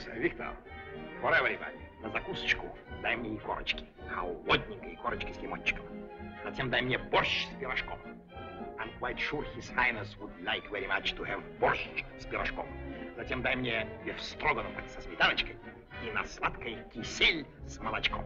Yes, Виктор. пора everybody. На закусочку дай мне икорочки. Холодненькой икорочки с лимончиком. Затем дай мне борщ с пирожком. I'm quite sure His Highness would like very much to have борщ с пирожком. Затем дай мне бифстроганов со сметаночкой и на сладкой кисель с молочком.